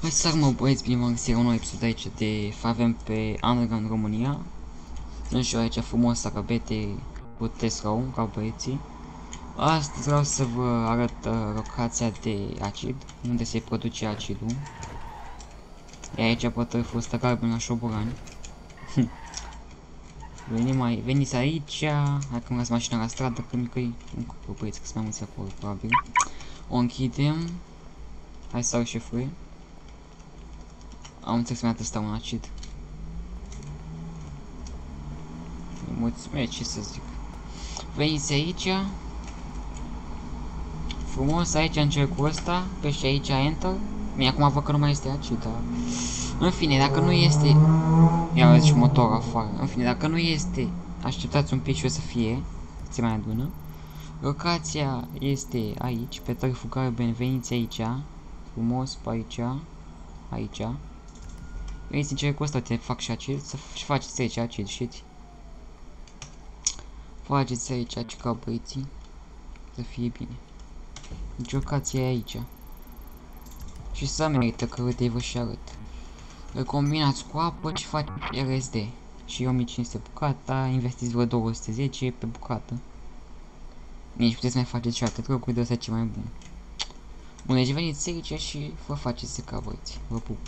Hai să mă băieți, bine v-am găsit la un nou episod aici de Favem pe Underground România. Nu știu aici frumos acabete cu Tesla 1 ca băieții. Astăzi vreau să vă arăt uh, locația de acid, unde se produce acidul. E aici pe tărful ăsta galben la șoborani. Venim mai, veniți aici, dacă îmi las mașina la stradă, că mică e un băieți, că sunt mai mulți acolo, probabil. O închidem. Hai să și frâie am înțeles că mi-a testat un acid. Mulțumesc, ce să zic. Veniți aici. Frumos, aici în cercul ăsta, pește aici Enter. Mie acum văd că nu mai este acid, dar... În fine, dacă nu este... Ia vezi și motor afară. În fine, dacă nu este... Așteptați un pic și o să fie. Se mai adună. Locația este aici, pe tărful Garben, veniți aici. Frumos, pe aici. Aici. Ei, sincer, cu asta te fac și acid, să și faceți aici acid, știți? Faceți aici acid ca băieții, să fie bine. Jocați aici. Și să merită că uite vă și arăt. Îl combinați cu apă și faci RSD. Și 1500 bucata, investiți vreo 210 pe bucată. Nici puteți mai faceți și alte lucruri de astea ce mai bun. Bun, deci veniți aici și vă faceți ca băieți. Vă pup.